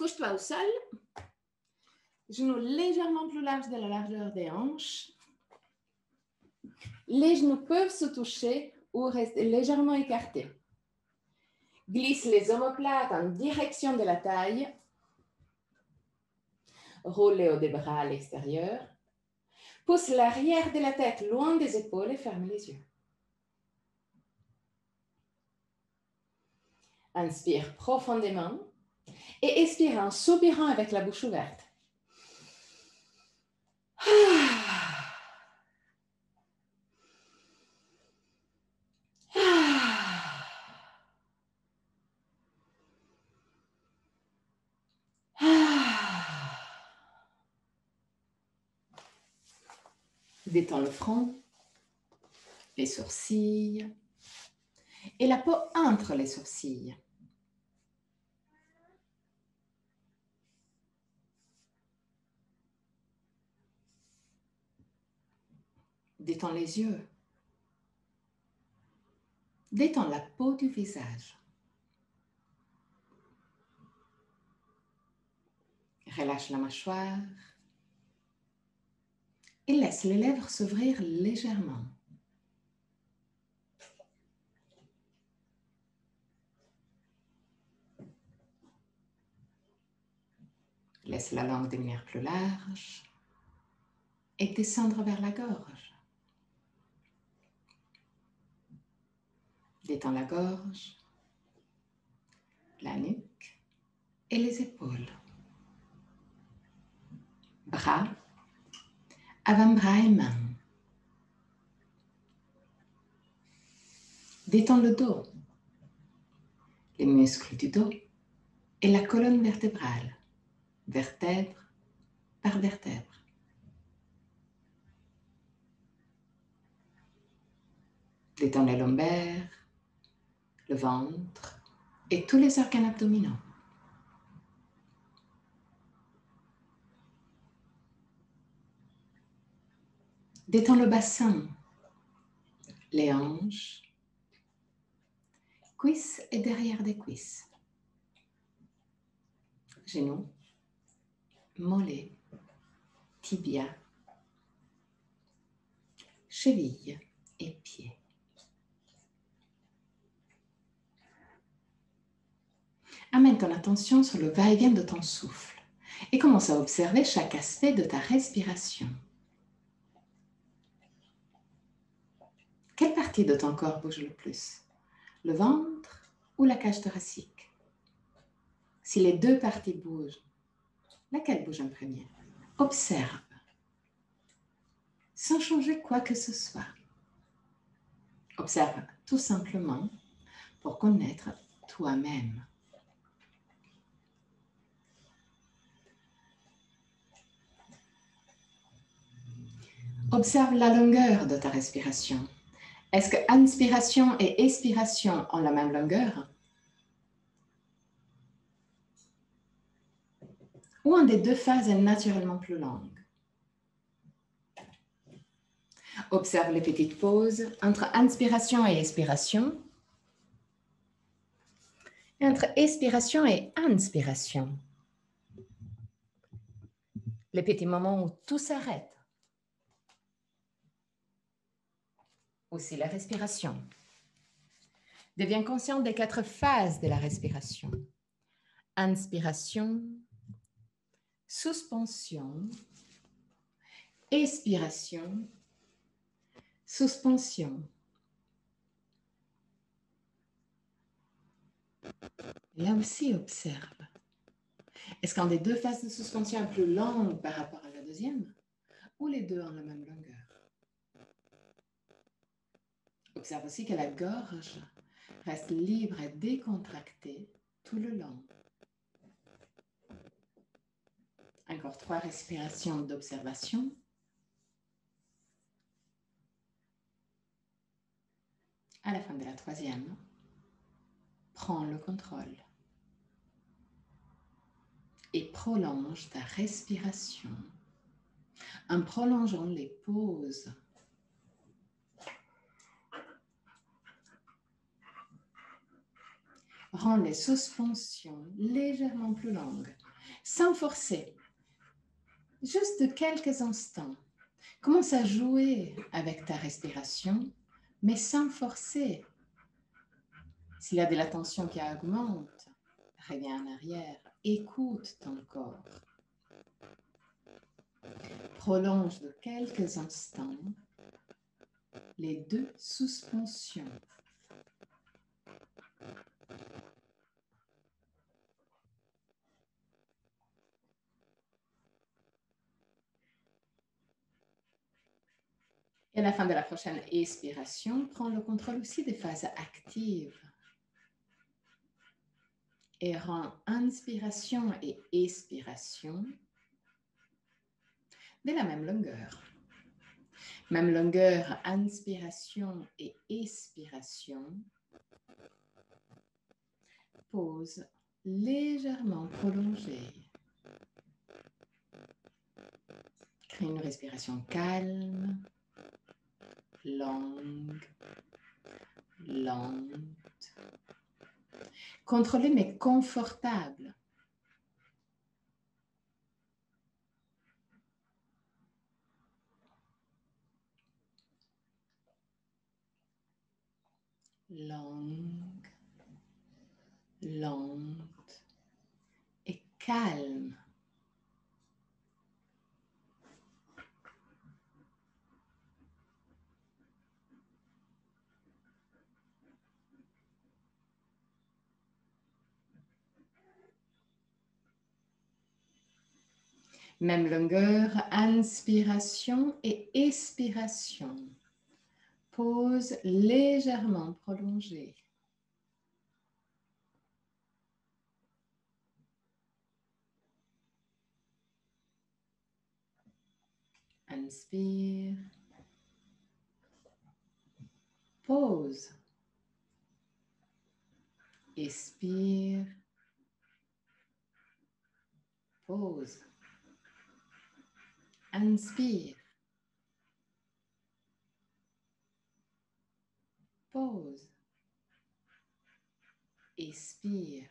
Couche-toi au sol. Genoux légèrement plus larges de la largeur des hanches. Les genoux peuvent se toucher ou rester légèrement écartés. Glisse les omoplates en direction de la taille. Roule les hauts des bras à l'extérieur. Pousse l'arrière de la tête loin des épaules et ferme les yeux. Inspire profondément et expire en soupirant avec la bouche ouverte. Détends le front, les sourcils et la peau entre les sourcils. Détends les yeux. Détends la peau du visage. Relâche la mâchoire et laisse les lèvres s'ouvrir légèrement. Laisse la langue devenir plus large et descendre vers la gorge. Détends la gorge, la nuque et les épaules. Bras avant-bras et mains. Détends le dos, les muscles du dos et la colonne vertébrale, vertèbre par vertèbre. Détends les lombaires, le ventre et tous les organes abdominaux. Détends le bassin, les hanches, cuisses et derrière des cuisses, genoux, mollets, tibia, chevilles et pieds. Amène ton attention sur le va-et-vient de ton souffle et commence à observer chaque aspect de ta respiration. Quelle partie de ton corps bouge le plus? Le ventre ou la cage thoracique? Si les deux parties bougent, laquelle bouge en premier? Observe, sans changer quoi que ce soit. Observe tout simplement pour connaître toi-même. Observe la longueur de ta respiration. Est-ce que inspiration et expiration ont la même longueur? Ou un des deux phases est naturellement plus longue Observe les petites pauses entre inspiration et expiration. Entre expiration et inspiration. Les petits moments où tout s'arrête. Aussi la respiration. Deviens conscient des quatre phases de la respiration. Inspiration, suspension, expiration, suspension. Là aussi, observe. Est-ce qu'un des deux phases de suspension plus longue par rapport à la deuxième ou les deux ont la même longueur? Observe aussi que la gorge reste libre et décontractée tout le long. Encore trois respirations d'observation. À la fin de la troisième, prends le contrôle et prolonge ta respiration en prolongeant les pauses rend les suspensions légèrement plus longues sans forcer, juste quelques instants. Commence à jouer avec ta respiration, mais sans forcer. S'il y a de la tension qui augmente, reviens en arrière, écoute ton corps. Prolonge de quelques instants les deux suspensions. Et à la fin de la prochaine expiration, prends le contrôle aussi des phases actives. Et rends inspiration et expiration de la même longueur. Même longueur, inspiration et expiration. Pause légèrement prolongée. Crée une respiration calme longue, lente. Contrôlée mais confortable. Lente et calme. Même longueur, inspiration et expiration. Pause légèrement prolongée. Inspire. Pause. Expire. Pause. Inspire. Pause. Expire.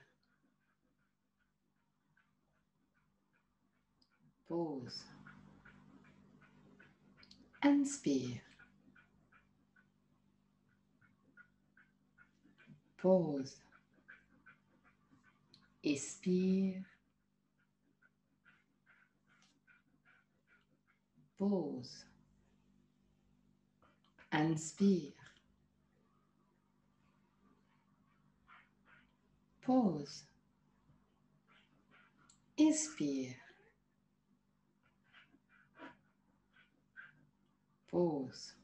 Pause. Inspire. Pause. Expire. Pause. Inspire. Pause. Expire. Pause.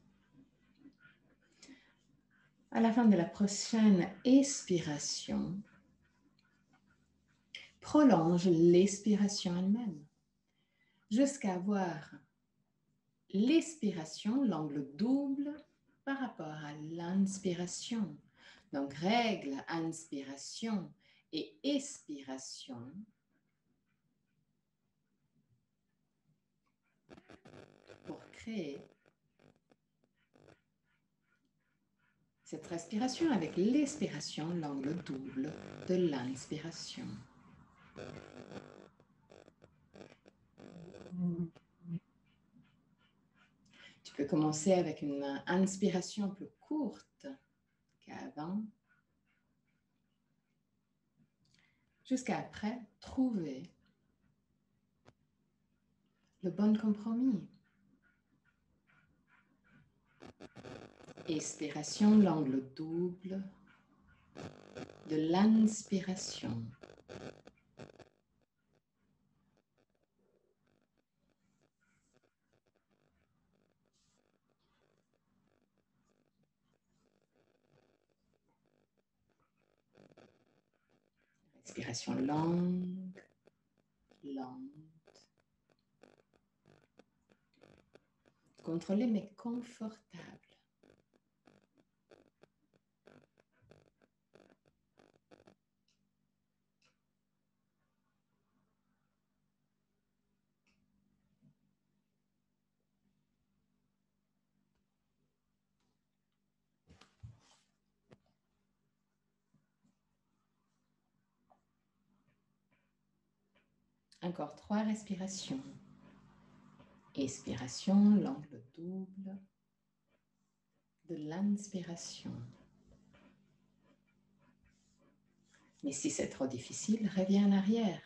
À la fin de la prochaine expiration, prolonge l'expiration elle-même jusqu'à avoir l'expiration, l'angle double par rapport à l'inspiration. Donc, règle inspiration et expiration. Pour créer cette respiration avec l'expiration, l'angle double de l'inspiration. Tu peux commencer avec une inspiration plus courte qu'avant. Jusqu'à après trouver le bon compromis. Expiration, l'angle double de l'inspiration. Respiration longue, lente. Contrôlée mais confortable. Encore trois respirations. Expiration, l'angle double de l'inspiration. Mais si c'est trop difficile, reviens en arrière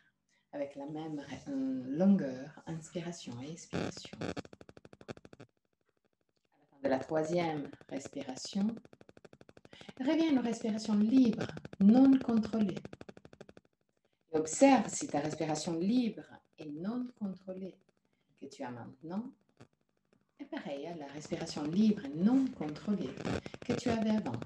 avec la même euh, longueur, inspiration et expiration. À la fin de la troisième respiration, reviens une respiration libre, non contrôlée. Observe si ta respiration libre et non contrôlée que tu as maintenant est pareille à la respiration libre et non contrôlée que tu avais avant.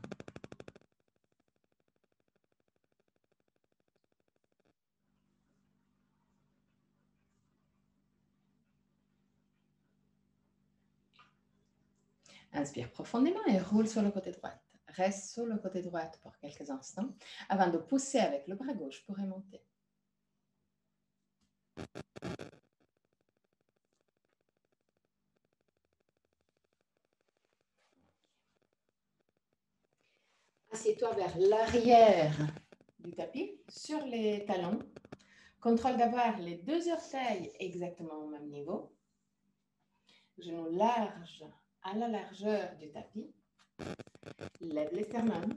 Inspire profondément et roule sur le côté droit. Reste sur le côté droit pour quelques instants avant de pousser avec le bras gauche pour remonter. Assieds-toi vers l'arrière du tapis, sur les talons. Contrôle d'avoir les deux orteils exactement au même niveau. Genoux larges à la largeur du tapis. Lève les sternums,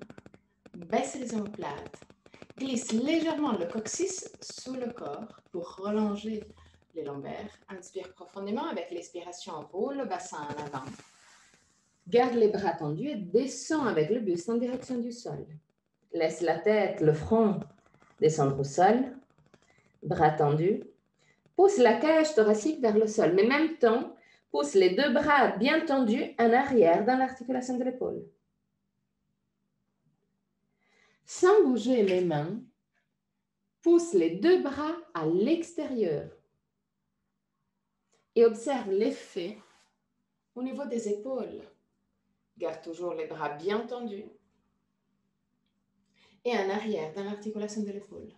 baisse les omoplates, glisse légèrement le coccyx sous le corps pour relonger les lombaires. Inspire profondément avec l'expiration, roule le bassin en avant. Garde les bras tendus et descends avec le buste en direction du sol. Laisse la tête, le front descendre au sol. Bras tendus. Pousse la cage thoracique vers le sol, mais même temps, Pousse les deux bras bien tendus en arrière dans l'articulation de l'épaule. Sans bouger les mains, pousse les deux bras à l'extérieur et observe l'effet au niveau des épaules. Garde toujours les bras bien tendus et en arrière dans l'articulation de l'épaule.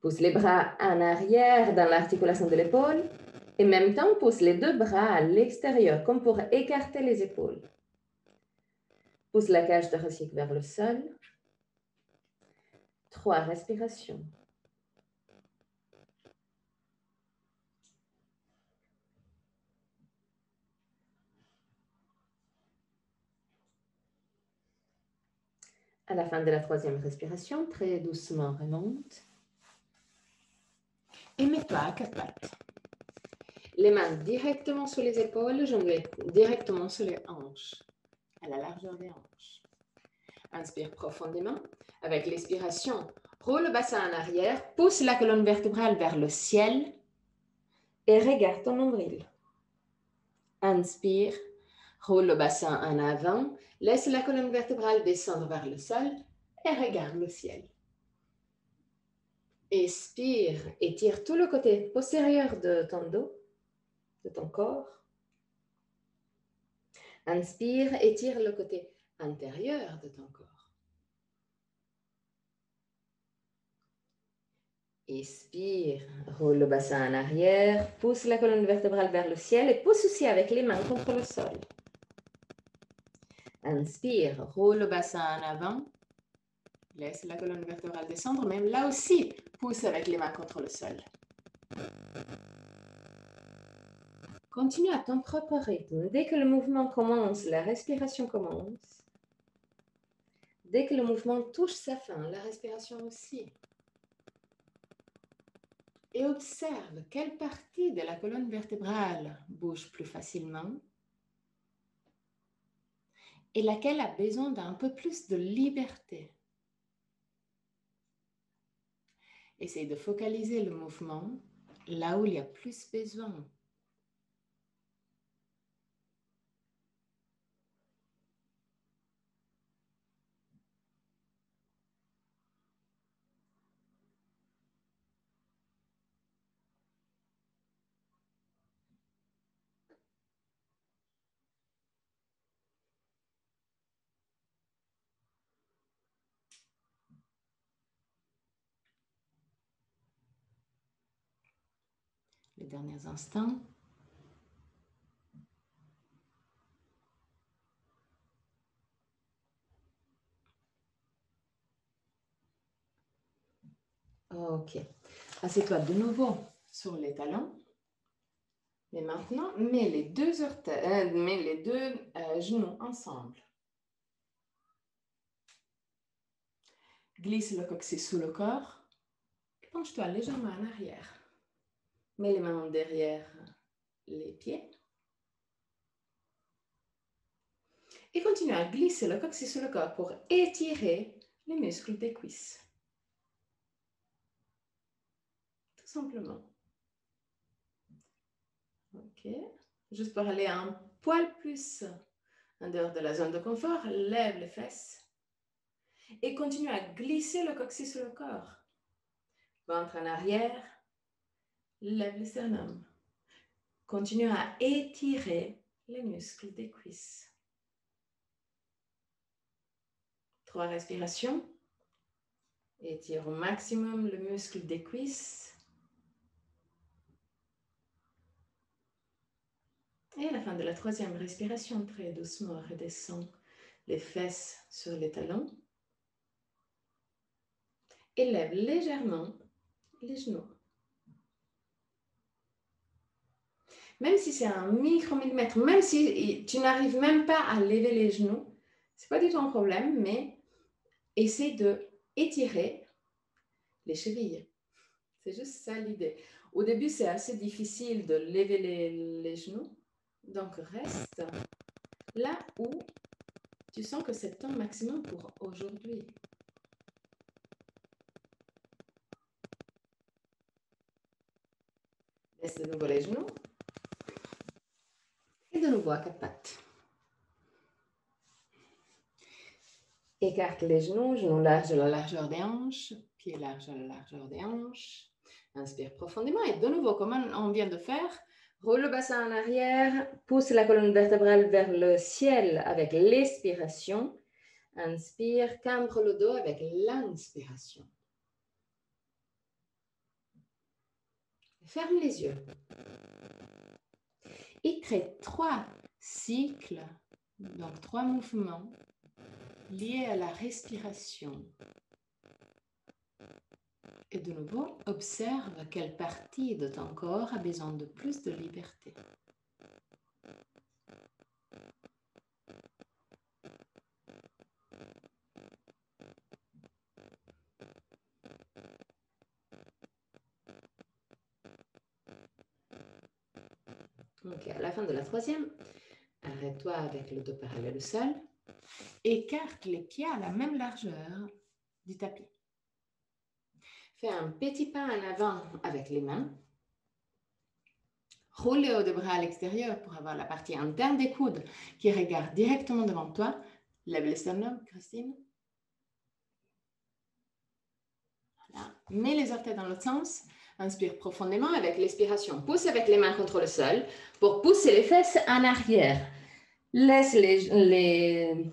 Pousse les bras en arrière dans l'articulation de l'épaule et en même temps pousse les deux bras à l'extérieur comme pour écarter les épaules. Pousse la cage thoracique vers le sol. Trois respirations. À la fin de la troisième respiration, très doucement remonte et mets-toi à quatre pattes. Les mains directement sur les épaules, jambes directement sur les hanches, à la largeur des hanches. Inspire profondément. Avec l'expiration, roule le bassin en arrière, pousse la colonne vertébrale vers le ciel et regarde ton nombril. Inspire, roule le bassin en avant, laisse la colonne vertébrale descendre vers le sol et regarde le ciel. Expire, étire tout le côté postérieur de ton dos, de ton corps. Inspire, étire le côté intérieur de ton corps. Expire, roule le bassin en arrière, pousse la colonne vertébrale vers le ciel et pousse aussi avec les mains contre le sol. Inspire, roule le bassin en avant, Laisse la colonne vertébrale descendre, même là aussi, pousse avec les mains contre le sol. Continue à ton propre rythme. Dès que le mouvement commence, la respiration commence. Dès que le mouvement touche sa fin, la respiration aussi. Et observe quelle partie de la colonne vertébrale bouge plus facilement et laquelle a besoin d'un peu plus de liberté. Essaye de focaliser le mouvement là où il y a plus besoin. les derniers instants. Ok. Assieds-toi de nouveau sur les talons. Et maintenant, mets les deux, euh, mets les deux euh, genoux ensemble. Glisse le coccyx sous le corps. Penche-toi légèrement en arrière. Mets les mains derrière les pieds. Et continue à glisser le coccyx sous le corps pour étirer les muscles des cuisses. Tout simplement. Ok. Juste pour aller un poil plus en dehors de la zone de confort, lève les fesses. Et continue à glisser le coccyx sur le corps. Ventre en arrière, lève le sternum. Continue à étirer les muscles des cuisses. Trois respirations. Étire au maximum le muscle des cuisses. Et à la fin de la troisième respiration, très doucement, redescend les fesses sur les talons. Élève légèrement les genoux. Même si c'est un micromillimètre, même si tu n'arrives même pas à lever les genoux, ce n'est pas du tout un problème, mais essaie de étirer les chevilles. C'est juste ça l'idée. Au début, c'est assez difficile de lever les, les genoux. Donc, reste là où tu sens que c'est ton maximum pour aujourd'hui. Laisse de nouveau les genoux. Et de nouveau à quatre pattes. Écarte les genoux, genoux larges à la largeur des hanches, pieds larges à la largeur des hanches. Inspire profondément et de nouveau, comme on vient de faire, roule le bassin en arrière, pousse la colonne vertébrale vers le ciel avec l'expiration. Inspire, cambre le dos avec l'inspiration. Ferme les yeux. Et crée trois cycles, donc trois mouvements liés à la respiration. Et de nouveau, observe quelle partie de ton corps a besoin de plus de liberté. À la fin de la troisième, arrête-toi avec le dos parallèle au sol. Écarte les pieds à la même largeur du tapis. Fais un petit pas en avant avec les mains. Roule les hauts de bras à l'extérieur pour avoir la partie interne des coudes qui regarde directement devant toi. Lève le sternum, Christine. Voilà. Mets les orteils dans l'autre sens. Inspire profondément avec l'expiration. Pousse avec les mains contre le sol pour pousser les fesses en arrière. Laisse les,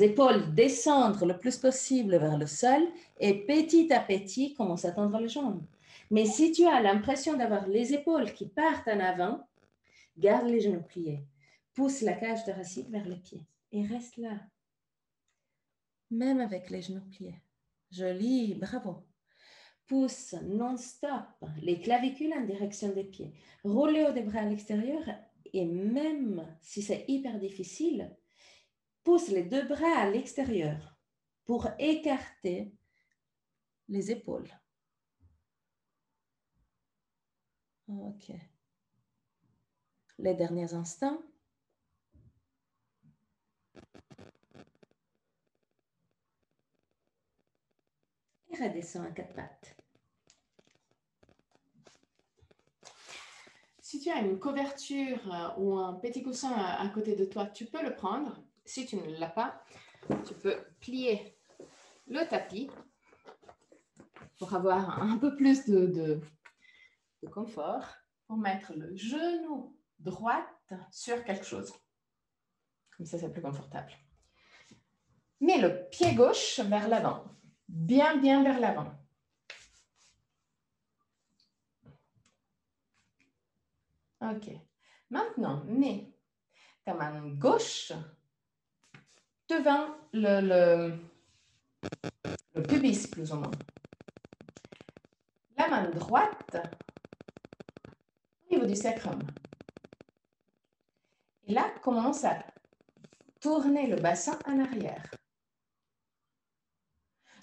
épaules descendre le plus possible vers le sol et petit à petit commence à tendre les jambes. Mais si tu as l'impression d'avoir les épaules qui partent en avant, garde les genoux pliés. Pousse la cage thoracique vers les pieds et reste là. Même avec les genoux pliés. Joli, bravo pousse non-stop les clavicules en direction des pieds. Roulez au des bras à l'extérieur et même si c'est hyper difficile, pousse les deux bras à l'extérieur pour écarter les épaules. Ok. Les derniers instants. Et redescend à quatre pattes. Si tu as une couverture euh, ou un petit coussin à, côté de toi, tu peux le prendre. Si tu ne l'as pas, tu peux plier le tapis pour avoir un peu plus de, de, confort, pour mettre le genou droit sur quelque chose. Comme ça, c'est plus confortable. Mets le pied gauche vers l'avant, bien, bien vers l'avant. OK. Maintenant, mets ta main gauche devant le, le, pubis, plus ou moins. main droite au niveau du sacrum. Et là, commence à tourner le bassin en arrière.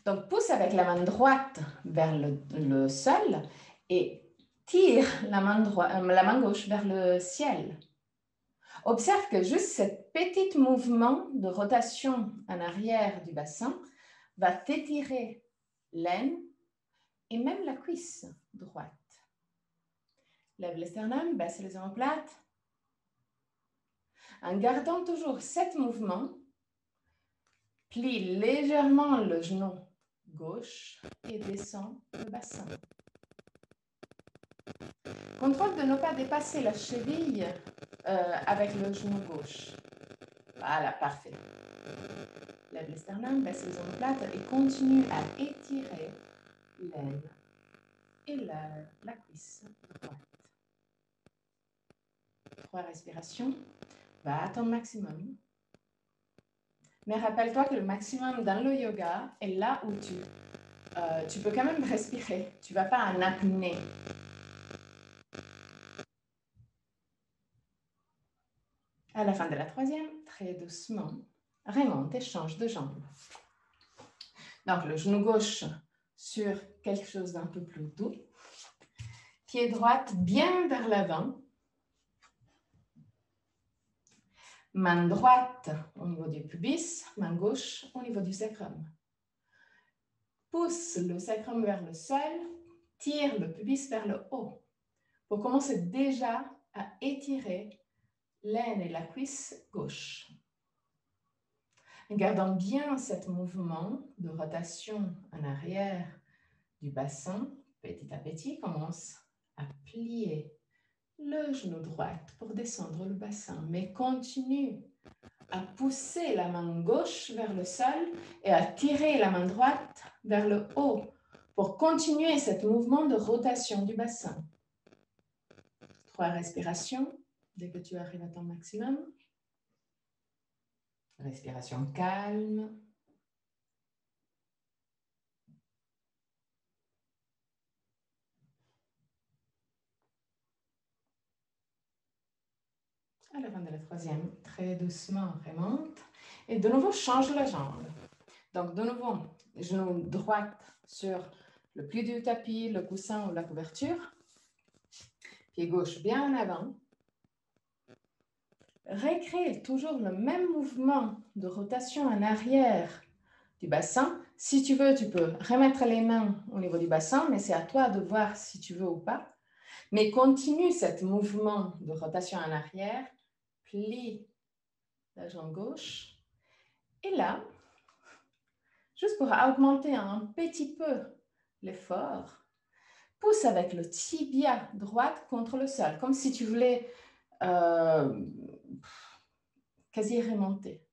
Donc, pousse avec la main droite vers le, sol et tire la main, droite, euh, la main gauche vers le ciel. Observe que juste ce petit mouvement de rotation en arrière du bassin va t'étirer l'aine et même la cuisse droite. Lève le sternum, baisse les omoplates. En gardant toujours cet mouvement, plie légèrement le genou gauche et descend le bassin. Contrôle de ne pas dépasser la cheville euh, avec le genou gauche. Voilà, parfait. Lève le sternum, baisse les omoplates et continue à étirer l'aine et la, la cuisse droite. Trois respirations. Va à ton maximum. Mais rappelle-toi que le maximum dans le yoga est là où tu, euh, tu peux quand même respirer. Tu ne vas pas en apnée. À la fin de la troisième, très doucement, remonte et change de jambe. Donc, le genou gauche sur quelque chose d'un peu plus doux. Pied droite bien vers l'avant. Main droite au niveau du pubis, main gauche au niveau du sacrum. Pousse le sacrum vers le sol, tire le pubis vers le haut pour commencer déjà à étirer l'aine et la cuisse gauche. Gardons bien ce mouvement de rotation en arrière du bassin. Petit à petit, commence à plier le genou droit pour descendre le bassin, mais continue à pousser la main gauche vers le sol et à tirer la main droite vers le haut pour continuer ce mouvement de rotation du bassin. Trois respirations dès que tu arrives à ton maximum. Respiration calme. À la fin de la troisième, très doucement, remonte. Et de nouveau, change la jambe. Donc, de nouveau, genou droit sur le pli du tapis, le coussin ou la couverture. Pied gauche bien en avant recrée toujours le même mouvement de rotation en arrière du bassin. Si tu veux, tu peux remettre les mains au niveau du bassin, mais c'est à toi de voir si tu veux ou pas. Mais continue ce mouvement de rotation en arrière, plie la jambe gauche. Et là, juste pour augmenter un petit peu l'effort, pousse avec le tibia droite contre le sol, comme si tu voulais euh, quasi remonté.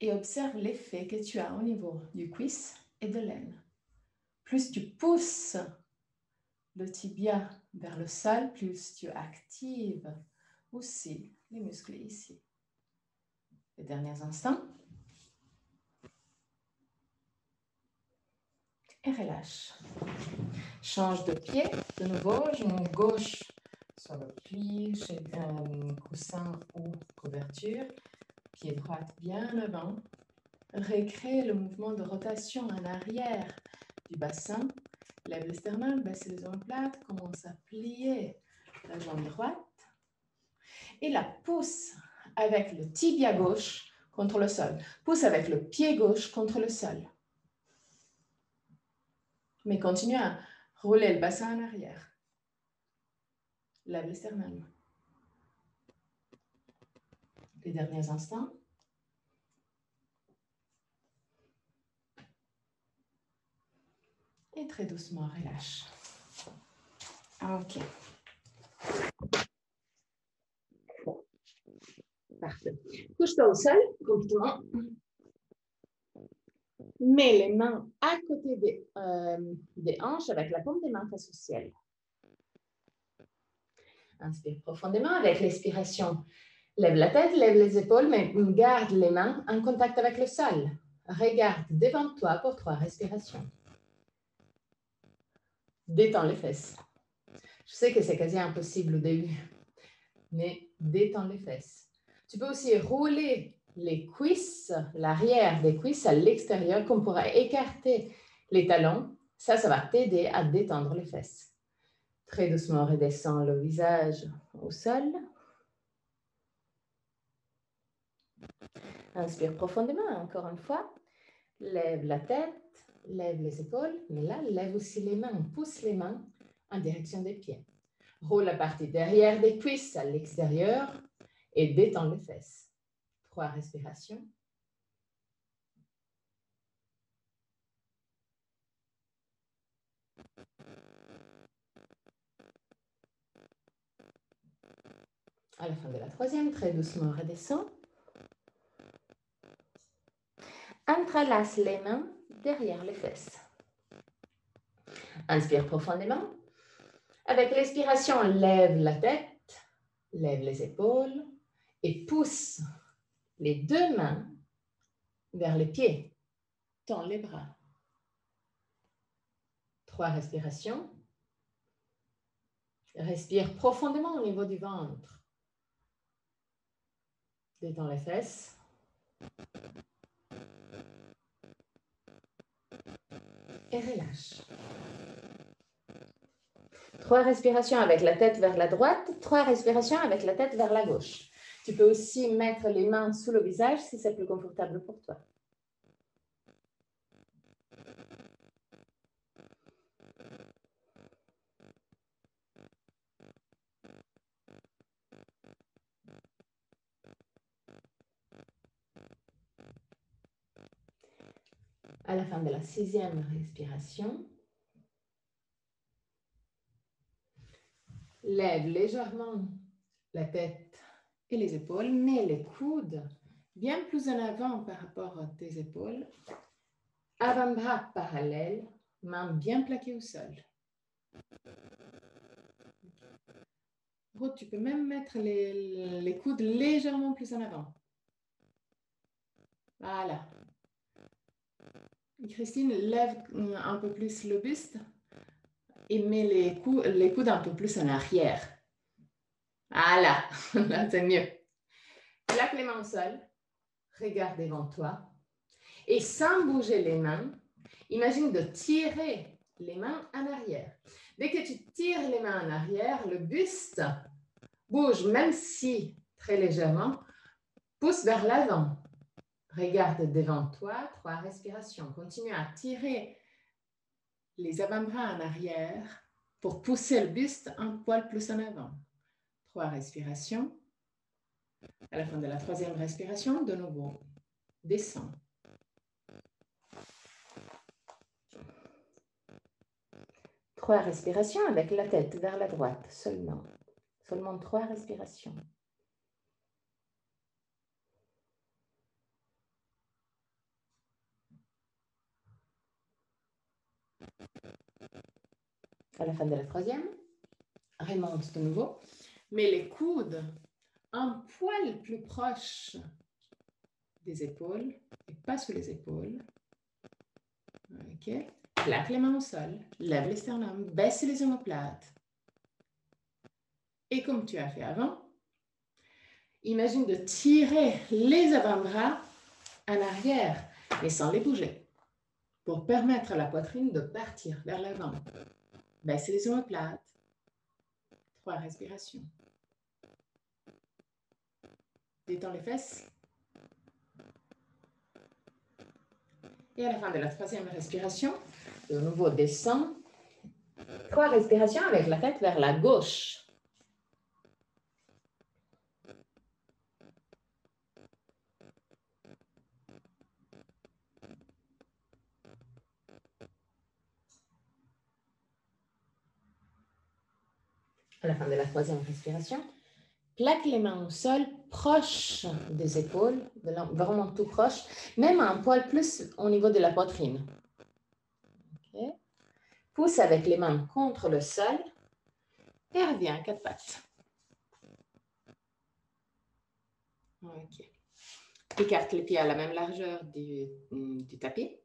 Et observe l'effet que tu as au niveau du cuisse et de l'aine. Plus tu pousses le tibia vers le sol, plus tu actives aussi les muscles ici. Les derniers instants. Et relâche. Change de pied. De nouveau, genou gauche sur le pli, un coussin ou couverture, pied droit bien avant. Recrée le mouvement de rotation en arrière du bassin. Lève le sternum, baisse les omoplates, commence à plier la jambe droite. Et la pousse avec le tibia gauche contre le sol. Pousse avec le pied gauche contre le sol. Mais continue à rouler le bassin en arrière. Le sternum. Les derniers instants. Et très doucement, relâche. OK. Parfait. Couche-toi au sol, complètement. Mets les mains à côté des, euh, des hanches avec la paume des mains face au ciel. Inspire profondément avec l'expiration. Lève la tête, lève les épaules, mais garde les mains en contact avec le sol. Regarde devant toi pour trois respirations. Détends les fesses. Je sais que c'est quasi impossible au début, mais détends les fesses. Tu peux aussi rouler les cuisses, l'arrière des cuisses à l'extérieur, qu'on pourra écarter les talons. Ça, ça va t'aider à détendre les fesses. Très doucement, redescends le visage au sol. Inspire profondément, encore une fois. Lève la tête, lève les épaules, mais là, lève aussi les mains. Pousse les mains en direction des pieds. Roule la partie derrière des cuisses à l'extérieur et détends les fesses. Trois respirations. À la fin de la troisième, très doucement, redescend. Entrelace les mains derrière les fesses. Inspire profondément. Avec l'expiration, lève la tête, lève les épaules et pousse les deux mains vers les pieds. Tends les bras. Trois respirations. Respire profondément au niveau du ventre. Détends les fesses. Et relâche. Trois respirations avec la tête vers la droite, trois respirations avec la tête vers la gauche. Tu peux aussi mettre les mains sous le visage si c'est plus confortable pour toi. La fin de la sixième respiration, lève légèrement la tête et les épaules, mets les coudes bien plus en avant par rapport à tes épaules. Avant-bras parallèle, main bien plaquée au sol. tu peux même mettre les coudes légèrement plus en avant. Voilà. Christine, lève un peu plus le buste et mets les, coudes, les coudes un peu plus en arrière. Voilà, là c'est mieux. Plaque les mains au sol, regarde devant toi et sans bouger les mains, imagine de tirer les mains en arrière. Dès que tu tires les mains en arrière, le buste bouge, même si très légèrement, pousse vers l'avant. Regarde devant toi, trois respirations. Continue à tirer les avant-bras en arrière pour pousser le buste un poil plus en avant. Trois respirations. À la fin de la troisième respiration, de nouveau, descends. Trois respirations avec la tête vers la droite seulement. Seulement trois respirations. À la fin de la troisième, remonte de nouveau. Mets les coudes un poil plus proche des épaules et pas sous les épaules. Ok. Plaque les mains au sol, lève les sternums, baisse les omoplates. Et comme tu as fait avant, imagine de tirer les avant-bras en arrière, mais sans les bouger pour permettre à la poitrine de partir vers l'avant. Baissez les omoplates. Trois respirations. Détends les fesses. Et à la fin de la troisième respiration, de nouveau descend. Trois respirations avec la tête vers la gauche. La fin de la troisième respiration. Plaque les mains au sol, proche des épaules, vraiment tout proche, même un poil plus au niveau de la poitrine. Pousse avec les mains contre le sol et reviens à quatre pattes. Écarte les pieds à la même largeur du, du tapis.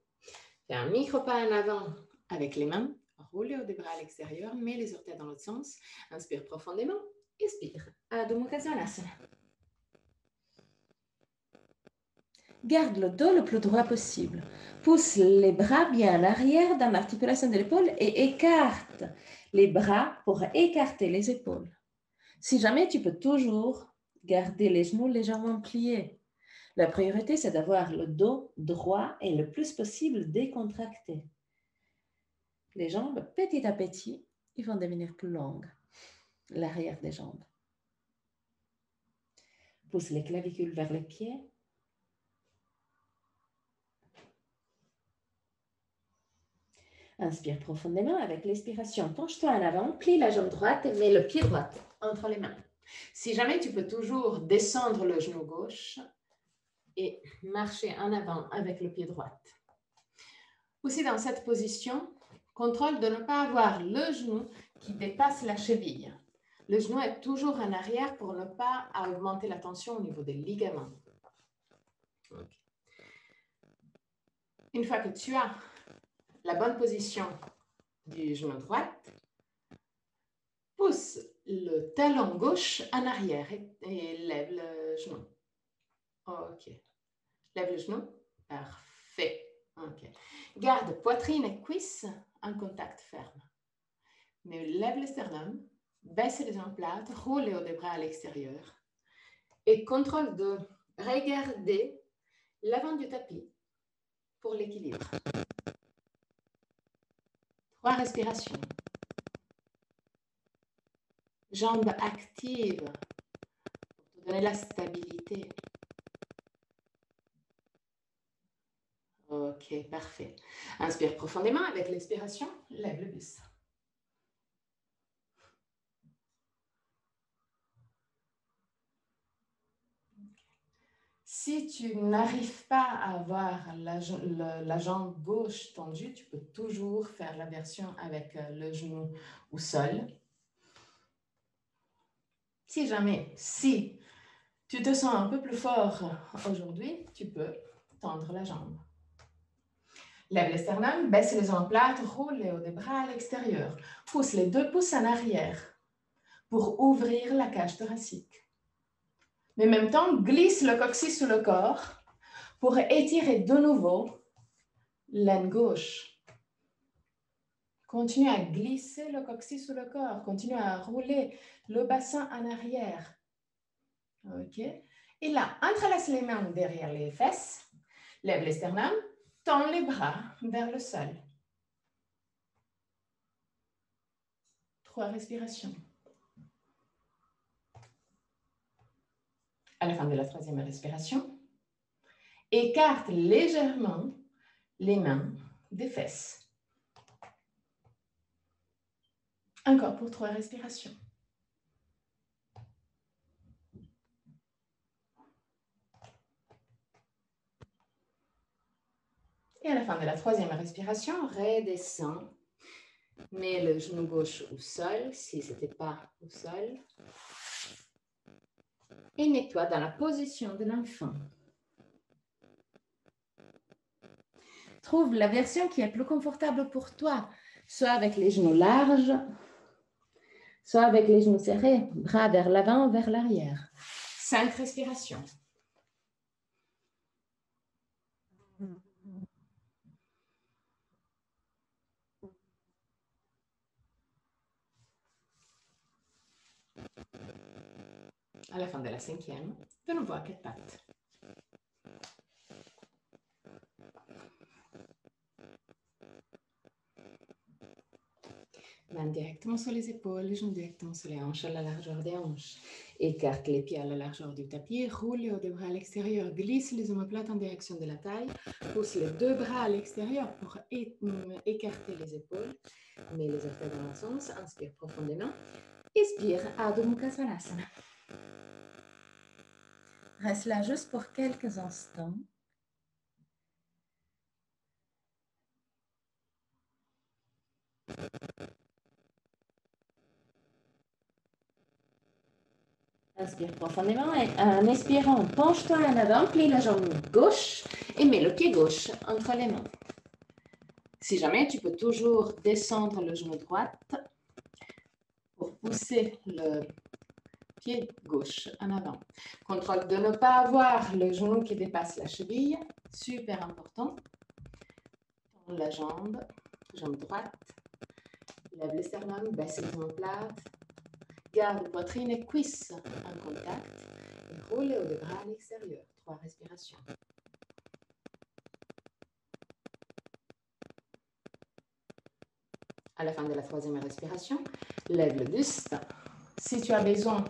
Fais un micro pas en avant avec les mains. Roule les bras à l'extérieur, mets les orteils dans l'autre sens. Inspire profondément, expire. Adho. Garde le dos le plus droit possible. Pousse les bras bien à l'arrière dans l'articulation de l'épaule et écarte les bras pour écarter les épaules. Si jamais tu peux toujours garder les genoux légèrement pliés. La priorité, c'est d'avoir le dos droit et le plus possible décontracté. Les jambes, petit à petit, ils vont devenir plus longues. L'arrière des jambes. Pousse les clavicules vers les pieds Inspire profondément avec l'expiration. Penche-toi en avant, plie la jambe droite et mets le pied droit entre les mains. Si jamais tu peux toujours descendre le genou gauche et marcher en avant avec le pied droit. Aussi dans cette position, contrôle de ne pas avoir le genou qui dépasse la cheville. Le genou est toujours en arrière pour ne pas augmenter la tension au niveau des ligaments. Une fois que tu as la bonne position du genou droit, pousse le talon gauche en arrière et, lève le genou. OK. Lève le genou. Parfait. OK. Garde poitrine et cuisse contact ferme. Mais lève le sternum, baisse les omoplates, roule les bras à l'extérieur et contrôle de regarder l'avant du tapis pour l'équilibre. Trois respirations. Jambes actives pour donner la stabilité. Ok, parfait. Inspire profondément avec l'expiration, lève le buste. Si tu n'arrives pas à avoir la, jambe gauche tendue, tu peux toujours faire la version avec euh, le genou au sol. Si jamais, si tu te sens un peu plus fort aujourd'hui, tu peux tendre la jambe. Lève les sternum, baisse les omoplates, roule les hauts des bras à l'extérieur. Pousse les deux pouces en arrière pour ouvrir la cage thoracique mais en même temps, glisse le coccyx sous le corps pour étirer de nouveau l'aine gauche. Continue à glisser le coccyx sous le corps. Continue à rouler le bassin en arrière. OK? Et là, entrelace les mains derrière les fesses. Lève les sternums. Tends les bras vers le sol. Trois respirations. à la fin de la troisième respiration. Écarte légèrement les mains des fesses. Encore pour trois respirations. Et à la fin de la troisième respiration, redescends. Mets le genou gauche au sol, si ce n'était pas au sol et mets-toi dans la position de l'enfant. Trouve la version qui est plus confortable pour toi, soit avec les genoux larges, soit avec les genoux serrés, bras vers l'avant, vers l'arrière. Cinq respirations. À la fin de la cinquième, de nouveau à quatre pattes. Main directement sur les épaules, les jambes directement sur les hanches, à la largeur des hanches. Écarte les pieds à la largeur du tapis, roule les hauts des bras à l'extérieur, glisse les omoplates en direction de la taille, pousse les deux bras à l'extérieur pour écarter les épaules, mets les orteils dans le sens, inspire profondément, expire, Adho Mukha. Reste là juste pour quelques instants. Inspire profondément et en expirant, penche-toi en avant, plie la jambe gauche et mets le pied gauche entre les mains. Si jamais, tu peux toujours descendre le genou droit pour pousser le pied gauche en avant. Contrôle de ne pas avoir le genou qui dépasse la cheville, super important. Tends la jambe, jambe droite, lève le sternum, baisse les omoplates, garde poitrine et cuisse en contact et roule les bras à l'extérieur. Trois respirations. À la fin de la troisième respiration, lève le buste. Si tu as besoin,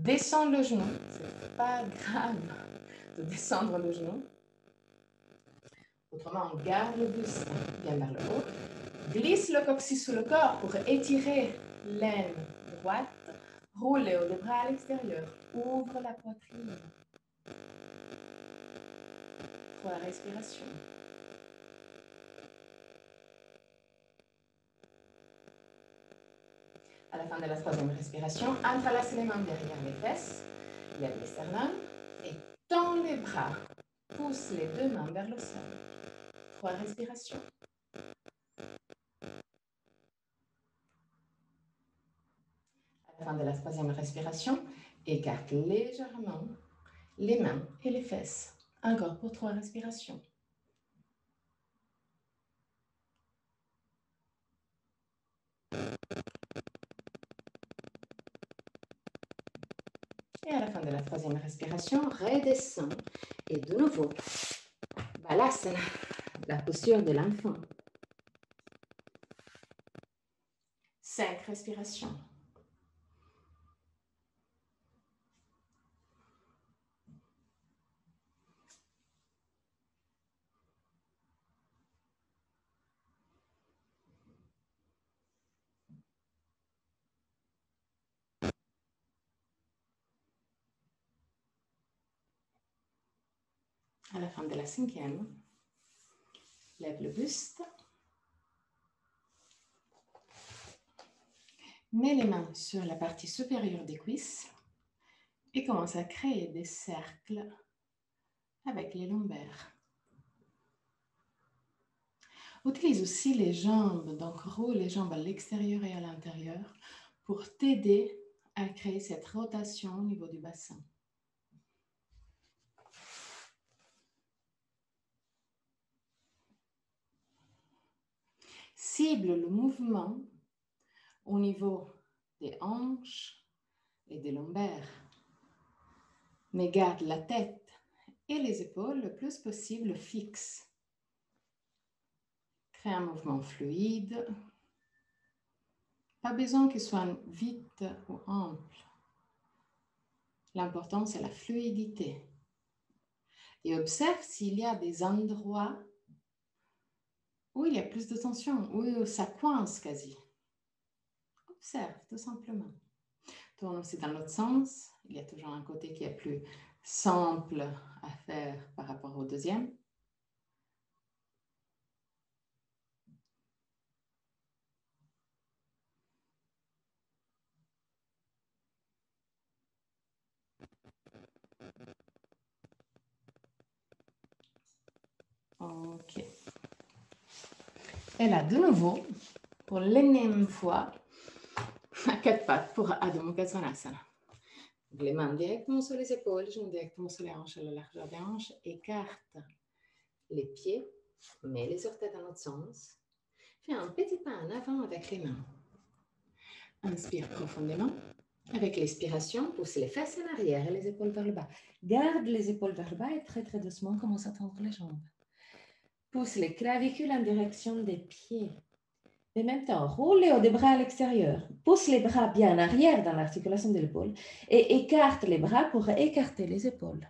descends le genou. Ce n'est pas grave de descendre le genou. Autrement, garde le buste bien vers le haut. Glisse le coccyx sous le corps pour étirer l'aine droite. Roule les bras à l'extérieur. Ouvre la poitrine. À la fin la troisième respiration, entrelace les mains derrière les fesses, lève les sternum et tends les bras. Pousse les deux mains vers le sol. Trois respirations. À la fin de la troisième respiration, écarte légèrement les mains et les fesses. Encore pour trois respirations. Et à la fin de la troisième redescend. Et de nouveau, balasana, la posture de l'enfant. Cinq respirations. À cinquième, lève le buste. Mets les mains sur la partie supérieure des cuisses et commence à créer des cercles avec les lombaires. Utilise aussi les jambes, donc roule les jambes à l'extérieur et à l'intérieur pour t'aider à créer cette rotation au niveau du bassin. Cible le mouvement au niveau des hanches et des lombaires. Mais garde la tête et les épaules le plus possible fixes. Crée un mouvement fluide. Pas besoin qu'il soit vite ou ample. L'important, c'est la fluidité. Et observe s'il y a des endroits où il y a plus de tension, où ça coince quasi. Observe tout simplement. Tourne aussi dans l'autre sens. Il y a toujours un côté qui est plus simple à faire par rapport au deuxième. Ok. Et là, de nouveau, pour l'énième fois, à quatre pattes pour Adho Mukha Les mains directement sur les épaules, genoux directement sur les hanches, à la largeur des hanches. Écarte les pieds, mets les orteils dans l'autre sens. Fais un petit pas en avant avec les mains. Inspire profondément. Avec l'expiration, pousse les fesses en arrière et les épaules vers le bas. Garde les épaules vers le bas et très très doucement commence à tendre les jambes. Pousse les clavicules en direction des pieds. En même temps, roule les hauts des bras à l'extérieur. Pousse les bras bien en arrière dans l'articulation de l'épaule et écarte les bras pour écarter les épaules.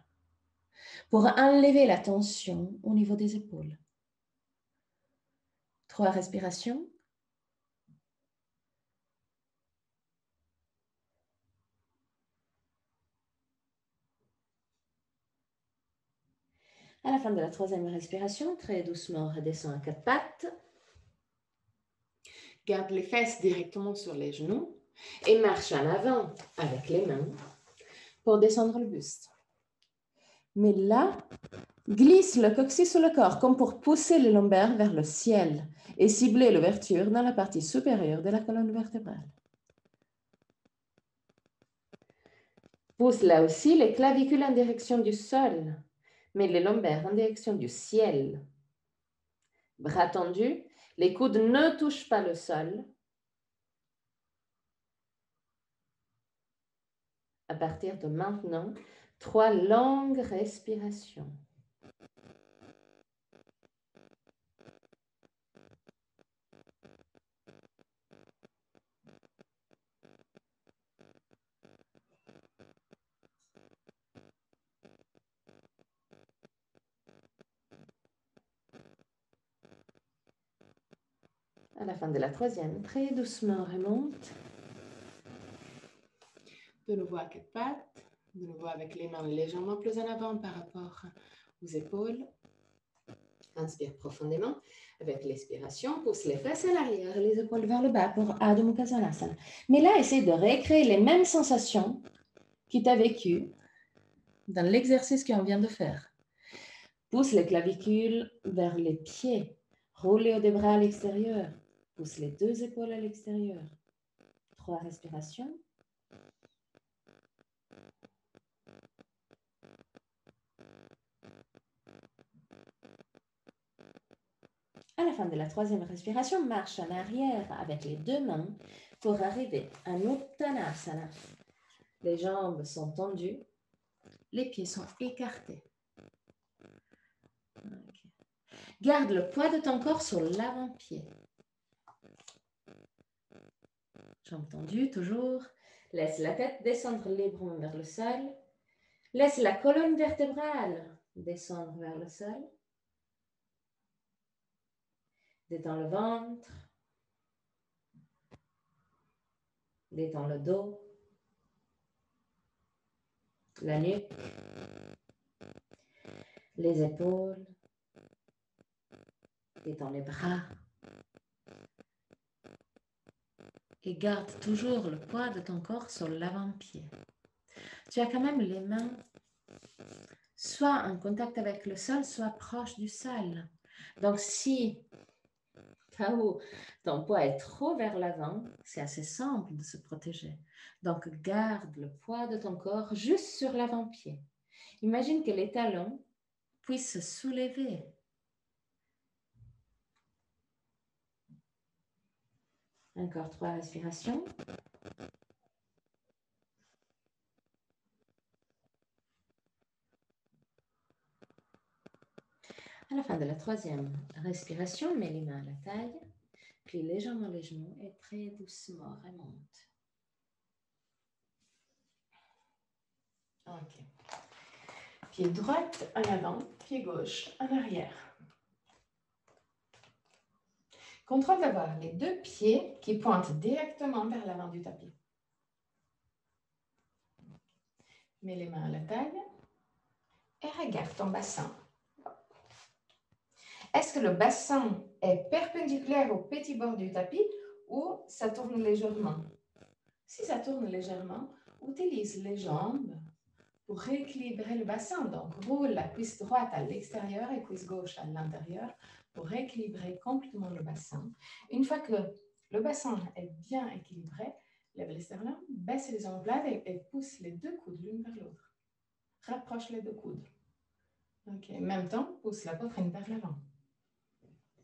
Pour enlever la tension au niveau des épaules. Trois respirations. À la fin de la troisième respiration, très doucement, redescend à quatre pattes. Garde les fesses directement sur les genoux et marche en avant avec les mains pour descendre le buste. Mais là, glisse le coccyx sur le corps comme pour pousser le lombaire vers le ciel et cibler l'ouverture dans la partie supérieure de la colonne vertébrale. Pousse là aussi les clavicules en direction du sol, mais les lombaires en direction du ciel. Bras tendus, les coudes ne touchent pas le sol. À partir de maintenant, trois longues respirations. Fin de la troisième, très doucement remonte. De nouveau à quatre pattes, de nouveau avec les mains légèrement plus en avant par rapport aux épaules. Inspire profondément. Avec l'expiration, pousse les fesses à l'arrière, les épaules vers le bas pour Adho Mukha Svanasana. Mais là, essaie de recréer les mêmes sensations qui tu as vécues dans l'exercice qu'on vient de faire. Pousse les clavicules vers les pieds. Roule les bras à l'extérieur. Pousse les deux épaules à l'extérieur. Trois respirations. À la fin de la troisième respiration, marche en arrière avec les deux mains pour arriver à Uttanasana. Les jambes sont tendues, les pieds sont écartés. Garde le poids de ton corps sur l'avant-pied. Jambes tendues, toujours. Laisse la tête descendre librement vers le sol. Laisse la colonne vertébrale descendre vers le sol. Détends le ventre. Détends le dos. La nuque. Les épaules. Détends les bras. Et garde toujours le poids de ton corps sur l'avant-pied. Tu as quand même les mains soit en contact avec le sol, soit proche du sol. Donc si ton poids est trop vers l'avant, c'est assez simple de se protéger. Donc garde le poids de ton corps juste sur l'avant-pied. Imagine que les talons puissent se soulever Encore trois respirations. À la fin de la troisième respiration, mets les mains à la taille, puis légèrement les genoux et très doucement remonte. Ok. Pied droit en avant, pied gauche en arrière. Contrôle d'avoir les deux pieds qui pointent directement vers l'avant du tapis. Mets les mains à la taille et regarde ton bassin. Est-ce que le bassin est perpendiculaire au petit bord du tapis ou ça tourne légèrement? Si ça tourne légèrement, utilise les jambes pour rééquilibrer le bassin. Donc, roule la cuisse droite à l'extérieur et cuisse gauche à l'intérieur pour rééquilibrer complètement le bassin. Une fois que le bassin est bien équilibré, lève les sternums, baisse les omoplates et, pousse les deux coudes l'une vers l'autre. Rapproche les deux coudes. Ok. Même temps, pousse la poitrine vers l'avant.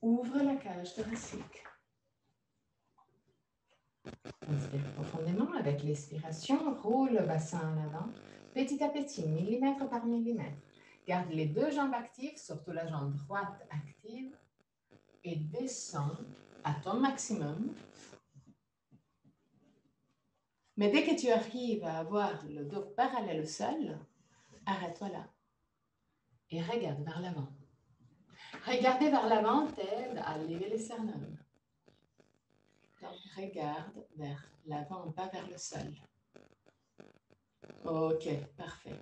Ouvre la cage thoracique. Inspire profondément avec l'expiration, roule le bassin en avant, petit à petit, millimètre par millimètre. Garde les deux jambes actives, surtout la jambe droite active, et descends à ton maximum. Mais dès que tu arrives à avoir le dos parallèle au sol, arrête-toi là et regarde vers l'avant. Regarder vers l'avant t'aide à lever les sternums. Donc, regarde vers l'avant, pas vers le sol. Ok, parfait.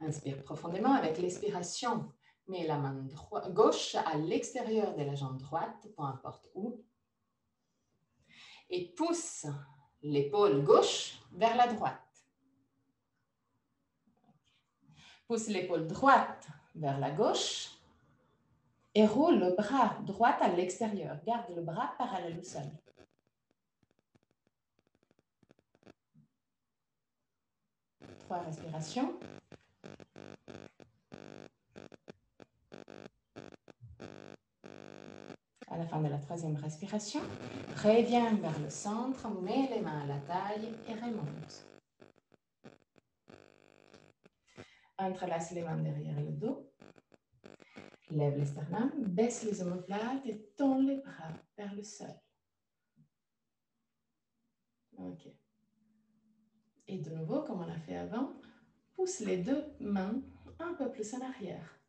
Inspire profondément avec l'expiration. Mets la main gauche à l'extérieur de la jambe droite, peu importe où. Et pousse l'épaule gauche vers la droite. Pousse l'épaule droite vers la gauche et roule le bras droit à l'extérieur. Garde le bras parallèle au sol. Trois respirations. À la fin de la troisième respiration, reviens vers le centre, mets les mains à la taille et remonte. Entrelace les mains derrière le dos. Lève les sternums, baisse les omoplates et tends les bras vers le sol. Ok. Et de nouveau, comme on a fait avant, pousse les deux mains un peu plus en arrière.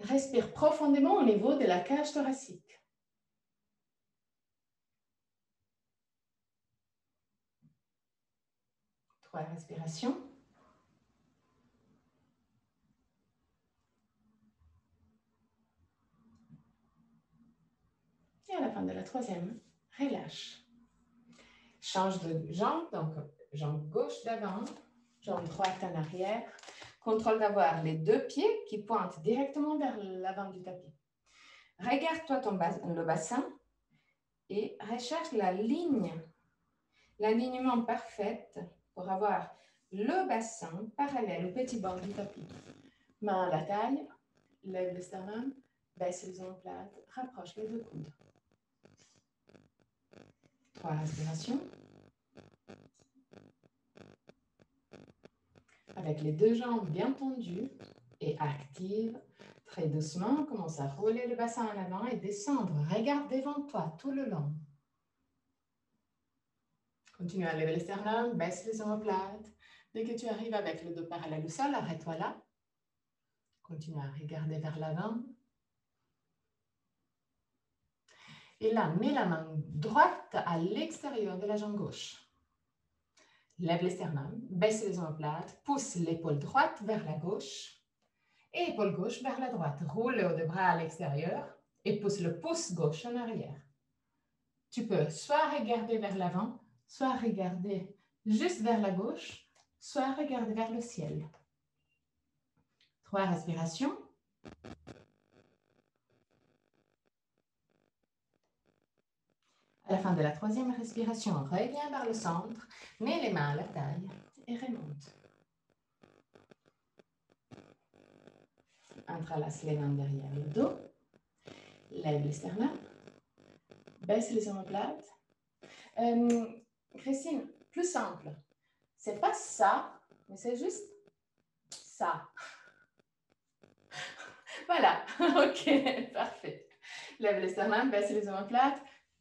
Respire profondément au niveau de la cage thoracique. Trois respirations. Et à la fin de la troisième, relâche. Change de jambe, donc jambe gauche d'avant, jambe droite en arrière. Contrôle d'avoir les deux pieds qui pointent directement vers l'avant du tapis. Regarde-toi le bassin et recherche la ligne, l'alignement parfait pour avoir le bassin parallèle au petit banc du tapis. Main à la taille, lève le sternum, baisse les omoplates, rapproche les deux coudes. Trois respirations. Avec les deux jambes bien tendues et actives. Très doucement, commence à rouler le bassin en avant et descendre. Regarde devant toi tout le long. Continue à lever les sternum, baisse les omoplates. Dès que tu arrives avec le dos parallèle au sol, arrête-toi là. Continue à regarder vers l'avant. Et là, mets la main droite à l'extérieur de la jambe gauche. Lève les sternums, baisse les omoplates, pousse l'épaule droite vers la gauche et épaule gauche vers la droite. Roule le haut des bras à l'extérieur et pousse le pouce gauche en arrière. Tu peux soit regarder vers l'avant, soit regarder juste vers la gauche, soit regarder vers le ciel. Trois respirations. À la fin de la troisième respiration, reviens vers le centre, mets les mains à la taille et remonte. Entrelace les mains derrière le dos. Lève les sternums. Baisse les omoplates. Euh, Christine, plus simple. C'est pas ça, mais c'est juste ça. voilà, ok, parfait. Lève les sternums, baisse les omoplates.